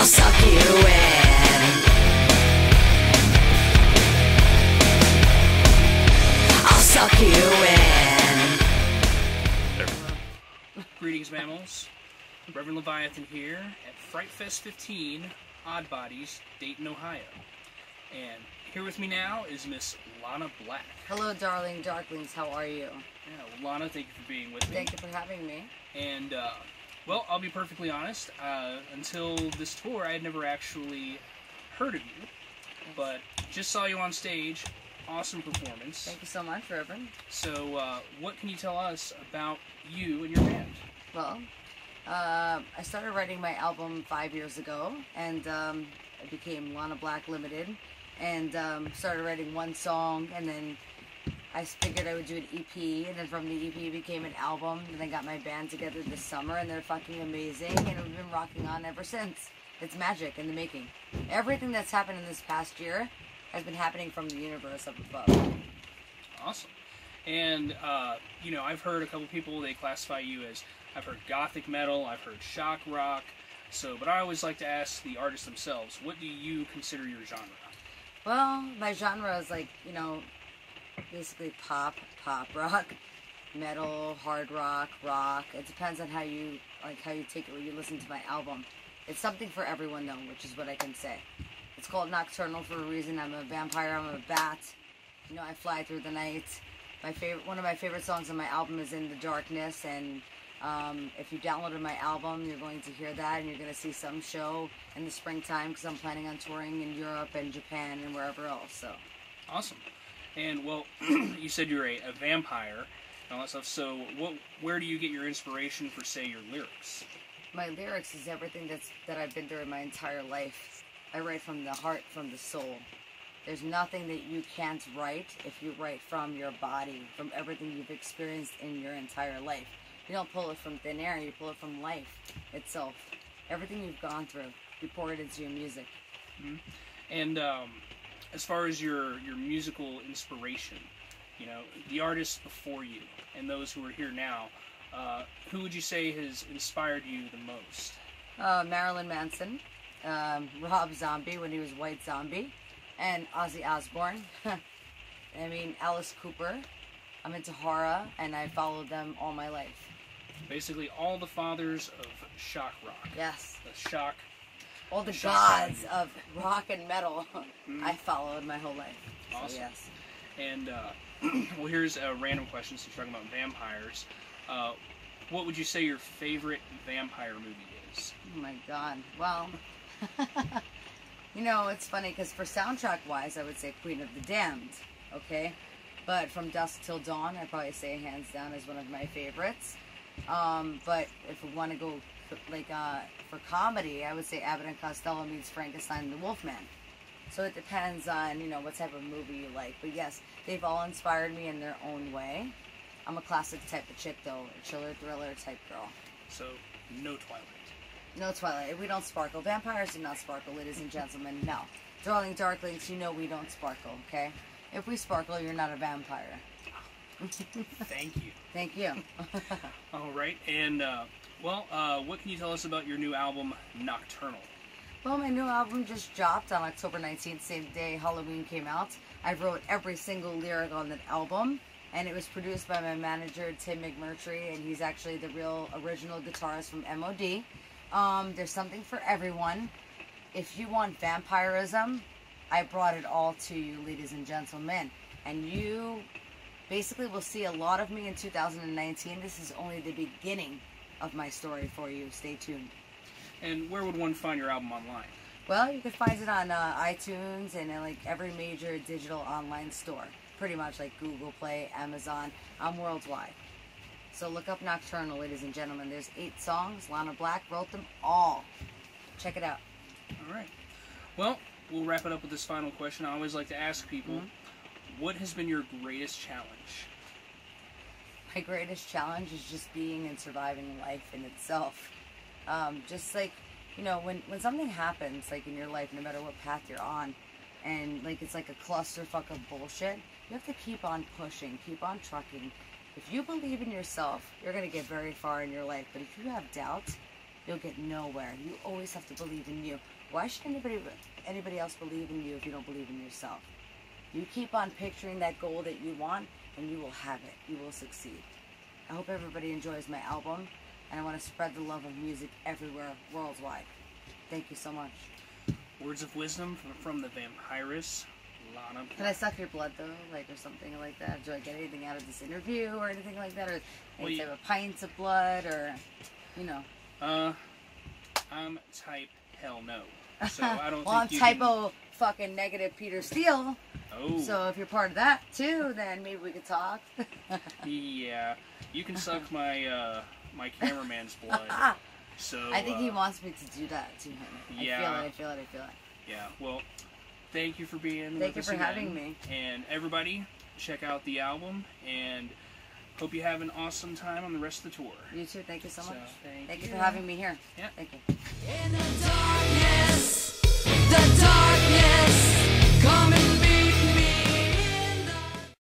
I'll suck you in. I'll suck you in. Greetings, mammals. Reverend Leviathan here at Fright Fest 15, Odd Bodies, Dayton, Ohio. And here with me now is Miss Lana Blac. Hello, darling darklings. How are you? Yeah, well, Lana, thank you for being with me. Thank you for having me. And, uh, well, I'll be perfectly honest. Uh, until this tour, I had never actually heard of you, but just saw you on stage. Awesome performance. Thank you so much, Reverend. So, uh, what can you tell us about you and your band? Well, uh, I started writing my album five years ago, and um, I became Lana Blac Limited, and um, started writing one song, and then I figured I would do an EP, and then from the EP it became an album, and I got my band together this summer, and they're fucking amazing, and we've been rocking on ever since. It's magic in the making. Everything that's happened in this past year has been happening from the universe up above. Awesome. And uh, you know, I've heard a couple people they classify you as I've heard gothic metal, I've heard shock rock. So, but I always like to ask the artists themselves, what do you consider your genre? Well, my genre is like, you know, basically pop, pop rock, metal, hard rock, rock. It depends on how you like how you take it when you listen to my album. It's something for everyone though, which is what I can say. It's called Nocturnal for a reason. I'm a vampire, I'm a bat. You know, I fly through the night. My favorite one of my favorite songs on my album is In the Darkness and um, if you downloaded my album, you're going to hear that, and you're going to see some show in the springtime because I'm planning on touring in Europe and Japan and wherever else. So, Awesome. And well, you said you're a, a vampire and all that stuff. So, what, where do you get your inspiration for, say, your lyrics? my lyrics is everything that's that I've been through in my entire life. I write from the heart, from the soul. There's nothing that you can't write if you write from your body, from everything you've experienced in your entire life. You don't pull it from thin air, you pull it from life itself. Everything you've gone through, you pour it into your music. And um, as far as your your musical inspiration, you know, the artists before you and those who are here now, uh, who would you say has inspired you the most? Uh, Marilyn Manson, um, Rob Zombie when he was White Zombie, and Ozzy Osbourne. I mean, Alice Cooper. I'm into horror, and I followed them all my life. Basically, all the fathers of shock rock. Yes. The shock. All the gods of rock and metal I followed my whole life. So Awesome. yes. And uh, well, here's a random question. Since you're talking about vampires, uh, what would you say your favorite vampire movie is? Oh my god. Well, you know it's funny because for soundtrack wise, I would say Queen of the Damned. Okay, but from Dusk Till Dawn, I'd probably say hands down is one of my favorites. Um, but if we want to go like uh, for comedy, I would say Abbott and Costello meets Frankenstein and the Wolfman. So it depends on you know what type of movie you like. But yes, they've all inspired me in their own way. I'm a classic type of chick though, a chiller thriller type girl. So, no Twilight. No Twilight. We don't sparkle. Vampires do not sparkle, ladies and gentlemen. No. Darling Darklings, you know we don't sparkle, okay? If we sparkle, you're not a vampire. Thank you. Thank you. All right, and uh, well, uh, what can you tell us about your new album, Nocturnal? well, my new album just dropped on October 19th, same day Halloween came out. I wrote every single lyric on that album, and it was produced by my manager, Tim McMurtry, and he's actually the real original guitarist from MOD. Um, there's something for everyone. If you want vampirism, I brought it all to you, ladies and gentlemen. And you basically will see a lot of me in 2019. This is only the beginning of my story for you. Stay tuned. And where would one find your album online? Well, you can find it on uh, iTunes and in like every major digital online store. Pretty much like Google Play, Amazon. I'm worldwide. So look up Nocturnal, ladies and gentlemen. There's eight songs. Lana Blac wrote them all. Check it out. All right. Well, we'll wrap it up with this final question. I always like to ask people, Mm-hmm. what has been your greatest challenge? My greatest challenge is just being and surviving life in itself. Um, just like, you know, when, when something happens, like in your life, no matter what path you're on, and like it's like a clusterfuck of bullshit, you have to keep on pushing, keep on trucking. If you believe in yourself, you're going to get very far in your life. But if you have doubt, you'll get nowhere. You always have to believe in you. Why should anybody anybody else believe in you if you don't believe in yourself? You keep on picturing that goal that you want, and you will have it. You will succeed. I hope everybody enjoys my album, and I want to spread the love of music everywhere, worldwide. Thank you so much. Words of wisdom from, the vampiress, Lana. Can I suck your blood though, like or something like that? Do I get anything out of this interview or anything like that, or any Well, type of pints of blood, or you know? Uh, I'm type hell no. So I don't well, I'm Type O fucking negative Peter Steele. Can, oh, So if you're part of that too, then maybe we could talk. yeah. You can suck my uh my cameraman's blood. So I think he uh, wants me to do that to him. Yeah. I feel it. I feel it. I feel it. Yeah. Well, thank you for being. Thank with you us for again. having me. And everybody, check out the album and hope you have an awesome time on the rest of the tour. You too. Thank you so So, much. thank thank you you. for having me here. Yeah. Thank you. In the dark.